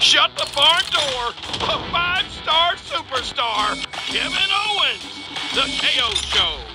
Shut the barn door. A five-star superstar, Kevin Owens. The KO Show.